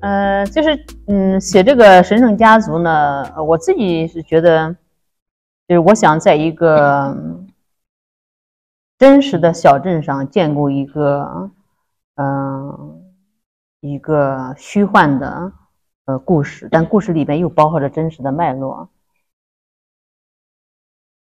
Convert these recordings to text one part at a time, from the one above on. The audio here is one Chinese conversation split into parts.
呃，就是嗯，写这个神圣家族呢，我自己是觉得，就是我想在一个真实的小镇上建构一个，嗯、一个虚幻的呃故事，但故事里面又包含着真实的脉络。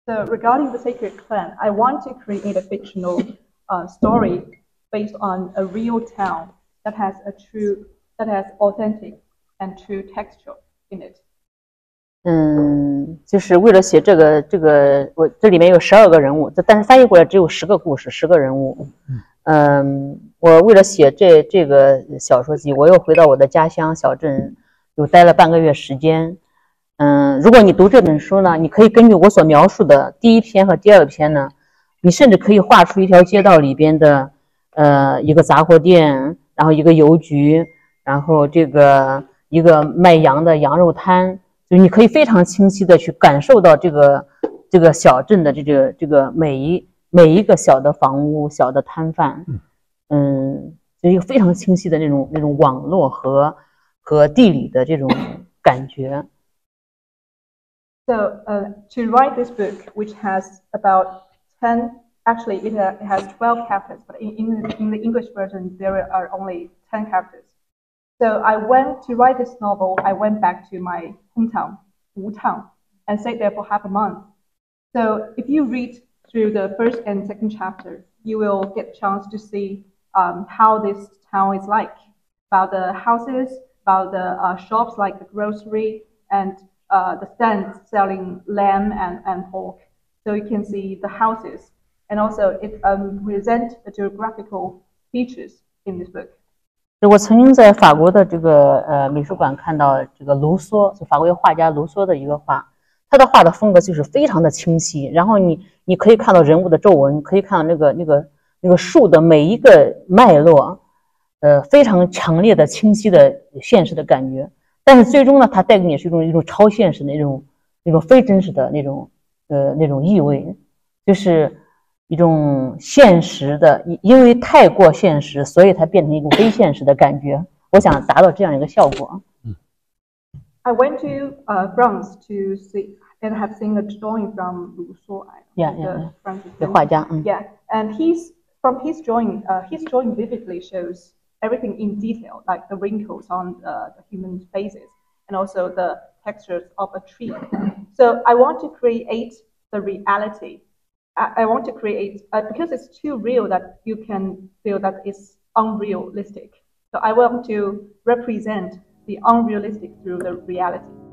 So regarding the Sacred Clan, I want to create a fictional uh, story based on a real town that has a true, that has authentic and true texture in it. 嗯，就是为了写这个这个，我这里面有十二个人物，这但是翻译过来只有十个故事，十个人物。嗯，我为了写这这个小说集，我又回到我的家乡小镇，又待了半个月时间。嗯，如果你读这本书呢，你可以根据我所描述的第一篇和第二篇呢，你甚至可以画出一条街道里边的，呃，一个杂货店，然后一个邮局，然后这个一个卖羊的羊肉摊，就你可以非常清晰的去感受到这个这个小镇的这个这个每一每一个小的房屋、小的摊贩，嗯，就一个非常清晰的那种那种网络和和地理的这种感觉。So uh, to write this book, which has about 10, actually it, uh, has 12 chapters, but in, in, in the English version, there are only 10 chapters. So I went to write this novel, I went back to my hometown, Wutang, and stayed there for half a month. So if you read through the first and second chapter, you will get a chance to see um, how this town is like, about the houses, about the uh, shops like the grocery, and uh, the stands selling lamb and, and pork. So you can see the houses, and also it um, present the geographical features in this book. 我曾经在法国的这个呃美术馆看到这个卢梭，就法国一画家卢梭的一个画，他的画的风格就是非常的清晰，然后你你可以看到人物的皱纹，你可以看到那个那个那个树的每一个脉络，呃，非常强烈的清晰的现实的感觉。但是最终呢，它带给你是一种一种超现实的那种那种非真实的那种呃那种意味，就是一种现实的，因因为太过现实，所以它变成一种非现实的感觉。我想达到这样一个效果。 I went to uh, France to see and have seen a drawing from Rousseau. I Yeah, the yeah, yeah. French 这画家，嗯， Yeah, and he's from his drawing. Uh, his drawing vividly shows everything in detail, like the wrinkles on uh, the human faces, and also the textures of a tree. So I want to create the reality. I, I want to create uh, because it's too real that you can feel that it's unrealistic. So I want to represent the unrealistic through the reality.